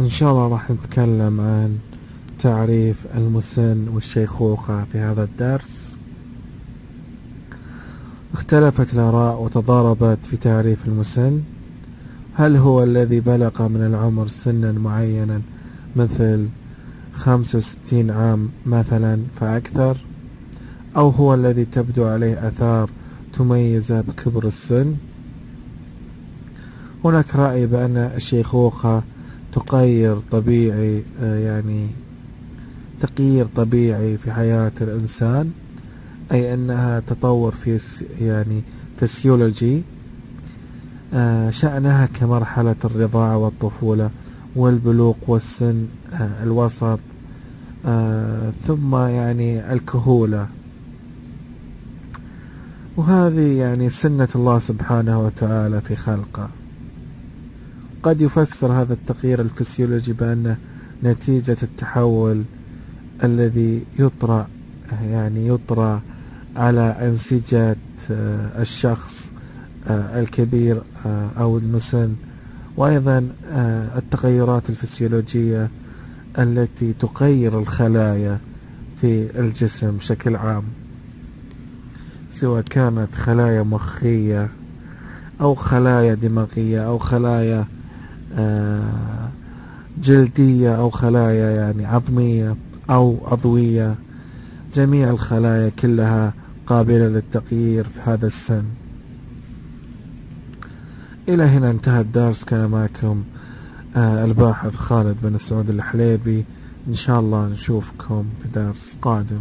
إن شاء الله راح نتكلم عن تعريف المسن والشيخوخة في هذا الدرس. اختلفت الآراء وتضاربت في تعريف المسن. هل هو الذي بلغ من العمر سنا معينا مثل خمسة وستين عام مثلا فأكثر؟ أو هو الذي تبدو عليه أثار تميزه بكبر السن؟ هناك رأي بأن الشيخوخة تغير طبيعي آه، يعني تغيير طبيعي في حياة الإنسان أي أنها تطور في يعني فسيولوجي آه، شأنها كمرحلة الرضاعة والطفولة والبلوغ والسن آه، الوسط ثم يعني الكهولة. وهذه يعني سنة الله سبحانه وتعالى في خلقه. قد يفسر هذا التغيير الفسيولوجي بأنه نتيجة التحول الذي يطرأ يعني يطرأ على أنسجة آه، الشخص آه، الكبير آه، أو المسن. وأيضا التغيرات الفسيولوجية التي تغير الخلايا في الجسم بشكل عام سواء كانت خلايا مخية أو خلايا دماغية أو خلايا جلدية أو خلايا يعني عظمية أو عضوية. جميع الخلايا كلها قابلة للتغيير في هذا السن. إلى هنا انتهى الدرس كان معكم آه، الباحث خالد بن سعود الحليبي. إن شاء الله نشوفكم في درس قادم.